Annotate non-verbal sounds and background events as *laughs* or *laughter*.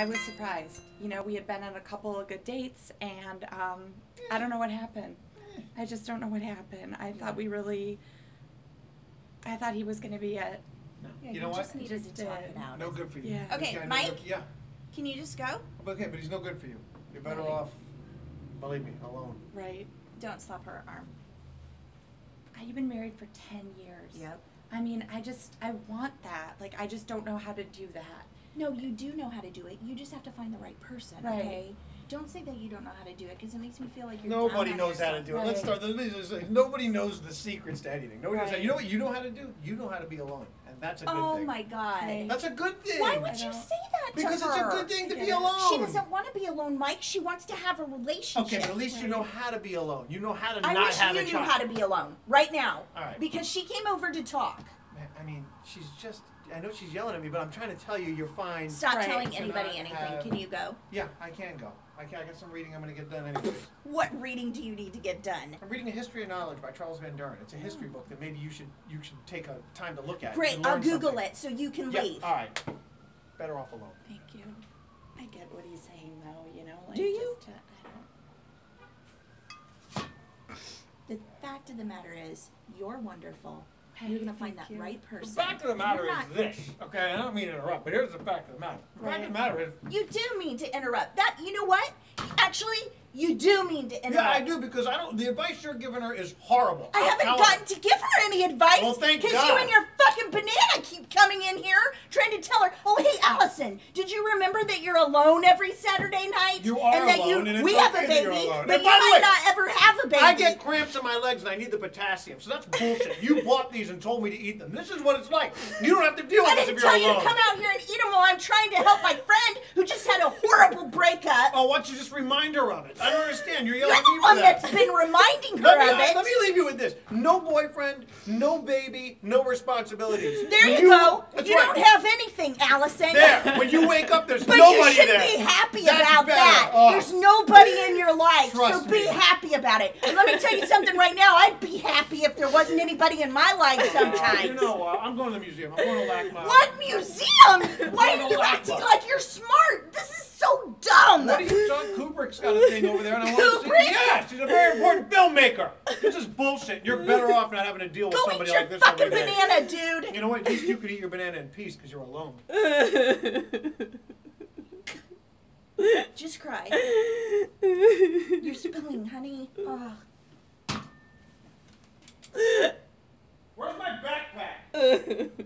I was surprised. You know, we had been on a couple of good dates, and um, I don't know what happened. I just don't know what happened. I thought we really. I thought he was going to be it. Yeah, You know what? just needed Just to talk it out. No good for you. Yeah. Okay, guy, no Mike? good- Yeah. Can you just go? Okay, but he's no good for you. You're better Right. off, believe me, alone. Right. Don't slap her arm. I've been married for 10 years. Yep. I mean, I just, I want that. Like, I just don't know how to do that. No, you do know how to do it. You just have to find the right person. Right. Okay. Don't say that you don't know how to do it because it makes me feel like you're. Nobody knows how to do it. Let's start. Let me just say, nobody knows the secrets to anything. Nobody knows. How, you know what you know how to do? You know how to be alone, and that's a good Oh thing. Oh my god. Right. That's a good thing. Why would you don't- say that Because to it's a good thing to be alone. She doesn't want to be alone, Mike. She wants to have a relationship. Okay, but at least you know how to be alone. You know how to I not wish have you knew child. how to be alone right now. All right. Because she came over to talk. Man, I mean, she's just. I know she's yelling at me, but I'm trying to tell you, you're fine. Stop Right. telling To anybody anything. have- Can you go? Yeah, I can go. I, can, I got some reading I'm going to get done anyway. What reading do you need to get done? I'm reading A History of Knowledge by Charles Van Doren. It's a history book that maybe you should you should take a time to look at. Great. and I'll learn Google something. it so you can Yeah, leave. all right. Better off alone. Thank you. I get what he's saying, though, you know? Like, Do you? Just to, I don't. The fact of the matter is, you're wonderful. Hey, You're gonna find thank that you. right person. The fact of the matter You're is not- this, okay? I don't mean to interrupt, but here's the fact of the matter. The fact of the matter is, You do mean to interrupt. That you know what? Actually, you do mean to interrupt. yeah, I do because I don't. The advice you're giving her is horrible. I I'm haven't telling gotten to give her any advice. Well, thank because you God. and your fucking banana keep coming in here trying to tell her, "Oh, hey, Alison, did you remember that you're alone every Saturday night? You are and that alone, you and we have a okay that you're baby, alone. but you might way, not ever have a baby." I get cramps in my legs and I need the potassium, so that's bullshit. you bought these and told me to eat them. This is what it's like. You don't have to deal with I this if you're tell you alone. to come out here and eat them while I'm trying to help my just had a horrible breakup. Oh, why don't you just remind her of it? I don't understand. You're yelling at the me for one that. that's been reminding her Let me, of it. let me leave you with this. No boyfriend, no baby, no responsibilities. there When you, go. You right. don't have anything, Alison. There. When you wake up, there's *laughs* But nobody you should there. be happy That's about better. that. Oh. There's nobody in your life, Trust so be me. happy about it. And let me tell you something right now. I'd be happy if there wasn't anybody in my life Uh, sometimes. you know, uh, I'm going to the museum. I'm going to LACMA. What museum? Why are you acting like you're smart? This is so dumb. What are you, John Kubrick's got a thing over there, and I want to see. Kubrick? Yes, he's a very important filmmaker. This is bullshit. You're better off not having to deal with Go somebody eat your like this fucking every day. banana, dude. You know what? At least you could eat your banana in peace because you're alone. *laughs* Just cry. You're spilling, honey. Oh. Where's my backpack? *laughs*